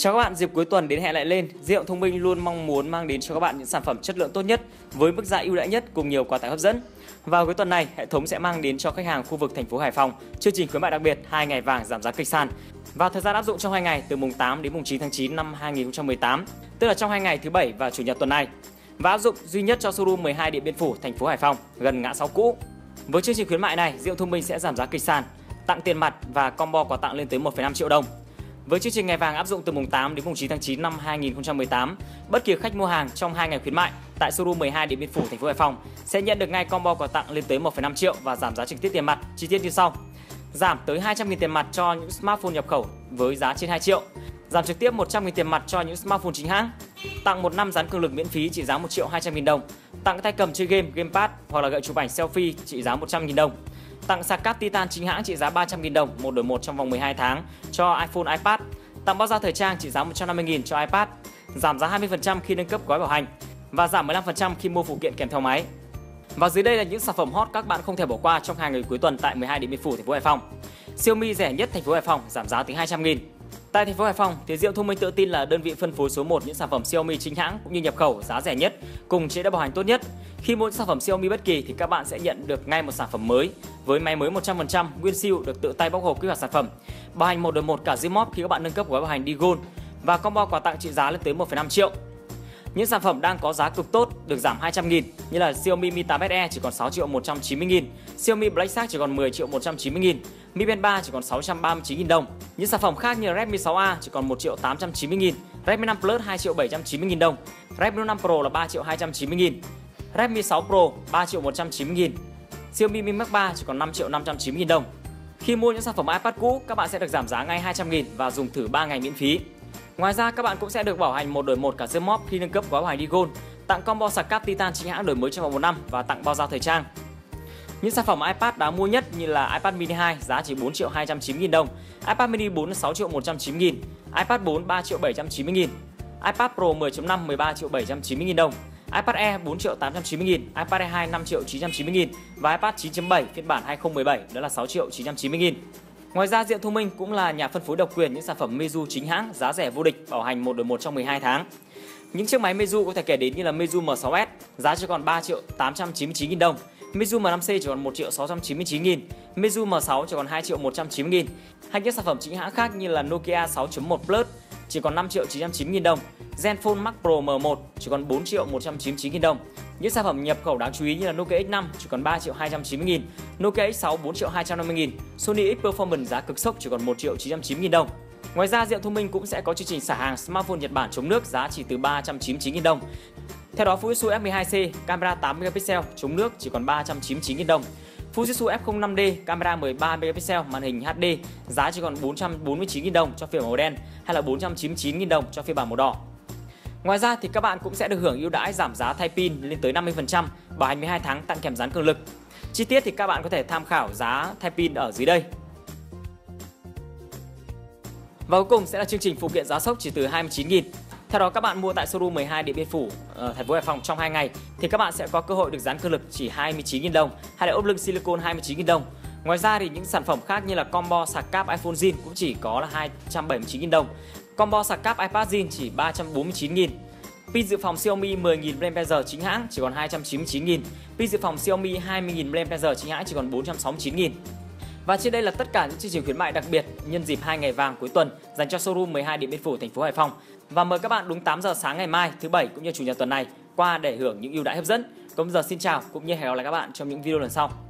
Chào các bạn, dịp cuối tuần đến hẹn lại lên, Diệu thông minh luôn mong muốn mang đến cho các bạn những sản phẩm chất lượng tốt nhất với mức giá ưu đãi nhất cùng nhiều quà tặng hấp dẫn. Vào cuối tuần này, hệ thống sẽ mang đến cho khách hàng khu vực thành phố Hải Phòng chương trình khuyến mại đặc biệt 2 ngày vàng giảm giá kịch sàn. Và thời gian áp dụng trong 2 ngày từ mùng 8 đến mùng 9 tháng 9 năm 2018, tức là trong 2 ngày thứ bảy và chủ nhật tuần này. Và áp dụng duy nhất cho showroom 12 Điện Biên Phủ, thành phố Hải Phòng, gần ngã 6 cũ. Với chương trình khuyến mại này, Diệu thông minh sẽ giảm giá kịch sàn, tặng tiền mặt và combo quà tặng lên tới 1,5 triệu đồng. Với chương trình ngày vàng áp dụng từ mùng 8 đến mùng 9 tháng 9 năm 2018, bất kỳ khách mua hàng trong 2 ngày khuyến mại tại showroom 12 Điện Biên Phủ, thành phố Hải Phòng sẽ nhận được ngay combo quà tặng lên tới 1,5 triệu và giảm giá trực tiếp tiền mặt. Chi tiết như sau: giảm tới 200.000 tiền mặt cho những smartphone nhập khẩu với giá trên 2 triệu, giảm trực tiếp 100.000 tiền mặt cho những smartphone chính hãng, tặng một năm dán cường lực miễn phí trị giá 1 triệu 200.000 đồng, tặng tay cầm chơi game, gamepad hoặc là gậy chụp ảnh selfie trị giá 100.000 đồng tặng sạc cáp Titan chính hãng trị giá 300.000 đồng, một đổi một trong vòng 12 tháng cho iPhone, iPad, tặng bao da thời trang trị giá 150.000 cho iPad, giảm giá 20% khi nâng cấp gói bảo hành và giảm 15% khi mua phụ kiện kèm theo máy. Và dưới đây là những sản phẩm hot các bạn không thể bỏ qua trong hai ngày cuối tuần tại 12 Điện Biên Phủ, thành phố Hải Phòng. Xiaomi rẻ nhất thành phố Hải Phòng giảm giá tới 200.000. Tại thành phố Hải Phòng, thì Diệu Thông minh tự tin là đơn vị phân phối số 1 những sản phẩm Xiaomi chính hãng cũng như nhập khẩu giá rẻ nhất cùng chế độ bảo hành tốt nhất. Khi mua những sản phẩm Xiaomi bất kỳ thì các bạn sẽ nhận được ngay một sản phẩm mới với máy mới 100%, nguyên siêu được tự tay bóc hộp kích hoạt sản phẩm. Bảo hành 1 đổi 1 cả zip khi các bạn nâng cấp gói bảo hành đi Gold và combo quà tặng trị giá lên tới 1,5 triệu. Những sản phẩm đang có giá cực tốt được giảm 200 000 như là Xiaomi Mi 8se chỉ còn 6 triệu 190 000 Xiaomi Black Shark chỉ còn 10 triệu 190 000 Mi Band 3 chỉ còn 639 000 đồng. Những sản phẩm khác như Redmi 6A chỉ còn 1 triệu 890 000 Redmi 5 Plus 2 triệu 790 000 đồng, Redmi 5 Pro là 3 triệu 290 000 Redmi 6 Pro 3 triệu 190 000 Xiaomi Mi Max 3 chỉ còn 5 triệu 590 000 đồng. Khi mua những sản phẩm iPad cũ, các bạn sẽ được giảm giá ngay 200 000 và dùng thử 3 ngày miễn phí. Ngoài ra các bạn cũng sẽ được bảo hành một đổi một cả dưa móp khi nâng cấp gói bảo hành đi Gold, tặng combo sạc cáp Titan chính hãng đổi mới trong vòng 1 năm và tặng bao giao thời trang. Những sản phẩm iPad đáng mua nhất như là iPad mini 2 giá chỉ 4 triệu 290 000 đồng, iPad mini 4 6 triệu 190 000 iPad 4 3 triệu 790 000 iPad Pro 10.5 13 triệu 790 000 đồng, iPad Air 4 triệu 890 000 iPad Air 2 5 triệu 990 000 và iPad 9.7 phiên bản 2017 đó là 6 triệu 990 000 Ngoài ra, Diện Thông Minh cũng là nhà phân phối độc quyền những sản phẩm Meizu chính hãng giá rẻ vô địch, bảo hành 1 đổi 1 trong 12 tháng. Những chiếc máy Meizu có thể kể đến như là Meizu M6s giá chỉ còn 3 triệu 899 000 đồng, Mizu M5C chỉ còn 1 triệu 699 nghìn, Mizu M6 chỉ còn 2 triệu 190 nghìn. Hai chiếc sản phẩm chính hãng khác như là Nokia 6.1 Plus chỉ còn 5 triệu 990 nghìn đồng, Zenfone Max Pro M1 chỉ còn 4 triệu 199 nghìn đồng. Những sản phẩm nhập khẩu đáng chú ý như là Nokia X5 chỉ còn 3 triệu 290 nghìn, Nokia X6 4 triệu 250 nghìn, Sony X Performance giá cực sốc chỉ còn 1 triệu 990 nghìn đồng. Ngoài ra, Diệu Thông Minh cũng sẽ có chương trình xả hàng smartphone Nhật Bản chống nước giá chỉ từ 399 000 đồng. Theo đó, Fujitsu F12C camera 8 megapixel chống nước chỉ còn 399 000 đồng. Fujitsu F05D camera 13 megapixel màn hình HD giá chỉ còn 449 000 đồng cho phiên bản màu đen hay là 499 000 đồng cho phiên bản màu đỏ. Ngoài ra thì các bạn cũng sẽ được hưởng ưu đãi giảm giá thay pin lên tới 50%, bảo hành 12 tháng tặng kèm dán cường lực. Chi tiết thì các bạn có thể tham khảo giá thay pin ở dưới đây. Và cuối cùng sẽ là chương trình phụ kiện giá sốc chỉ từ 29.000. Theo đó, các bạn mua tại showroom 12 Điện Biên Phủ ở thành phố Hải Phòng trong 2 ngày, thì các bạn sẽ có cơ hội được dán cơ lực chỉ 29.000 đồng hay là ốp lưng silicone 29.000 đồng. Ngoài ra thì những sản phẩm khác như là combo sạc cáp iPhone zin cũng chỉ có là 279.000 đồng. Combo sạc cáp iPad zin chỉ 349.000. Pin dự phòng Xiaomi 10.000 mAh chính hãng chỉ còn 299.000. Pin dự phòng Xiaomi 20.000 mAh chính hãng chỉ còn 469.000. Và trên đây là tất cả những chương trình khuyến mại đặc biệt nhân dịp hai ngày vàng cuối tuần dành cho showroom 12 Điện Biên Phủ, thành phố Hải Phòng. Và mời các bạn đúng 8 giờ sáng ngày mai, thứ bảy cũng như chủ nhật tuần này, qua để hưởng những ưu đãi hấp dẫn. Còn giờ xin chào cũng như hẹn gặp lại các bạn trong những video lần sau.